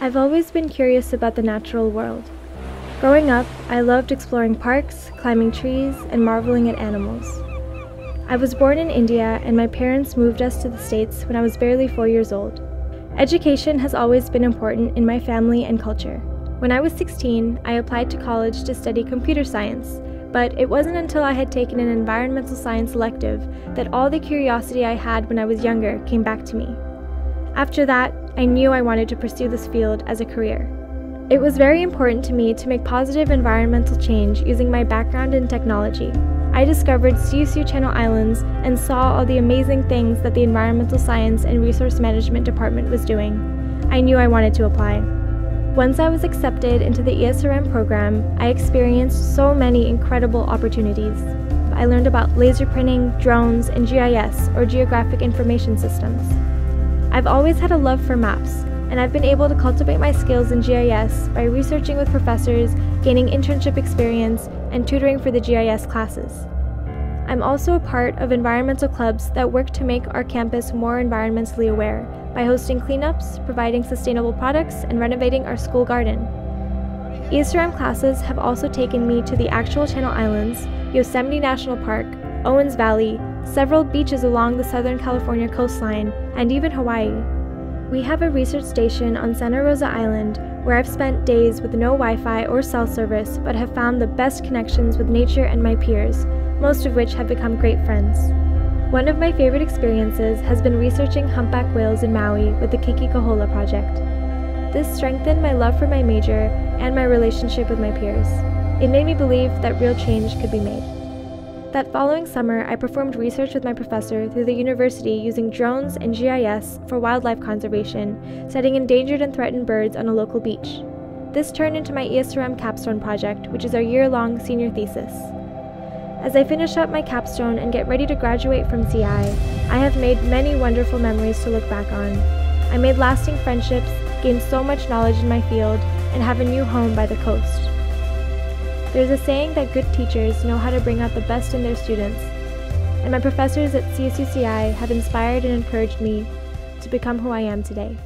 I've always been curious about the natural world. Growing up, I loved exploring parks, climbing trees, and marveling at animals. I was born in India, and my parents moved us to the States when I was barely four years old. Education has always been important in my family and culture. When I was 16, I applied to college to study computer science, but it wasn't until I had taken an environmental science elective that all the curiosity I had when I was younger came back to me. After that, I knew I wanted to pursue this field as a career. It was very important to me to make positive environmental change using my background in technology. I discovered CSU Channel Islands and saw all the amazing things that the Environmental Science and Resource Management Department was doing. I knew I wanted to apply. Once I was accepted into the ESRM program, I experienced so many incredible opportunities. I learned about laser printing, drones, and GIS, or Geographic Information Systems. I've always had a love for maps, and I've been able to cultivate my skills in GIS by researching with professors, gaining internship experience, and tutoring for the GIS classes. I'm also a part of environmental clubs that work to make our campus more environmentally aware by hosting cleanups, providing sustainable products, and renovating our school garden. ESRM classes have also taken me to the actual Channel Islands, Yosemite National Park, Owens Valley, several beaches along the Southern California coastline, and even Hawaii. We have a research station on Santa Rosa Island where I've spent days with no Wi Fi or cell service but have found the best connections with nature and my peers, most of which have become great friends. One of my favorite experiences has been researching humpback whales in Maui with the Keiki Kohola project. This strengthened my love for my major and my relationship with my peers. It made me believe that real change could be made. That following summer, I performed research with my professor through the university using drones and GIS for wildlife conservation, studying endangered and threatened birds on a local beach. This turned into my ESRM capstone project, which is our year long senior thesis. As I finish up my capstone and get ready to graduate from CI, I have made many wonderful memories to look back on. I made lasting friendships, gained so much knowledge in my field, and have a new home by the coast. There's a saying that good teachers know how to bring out the best in their students, and my professors at CSUCI have inspired and encouraged me to become who I am today.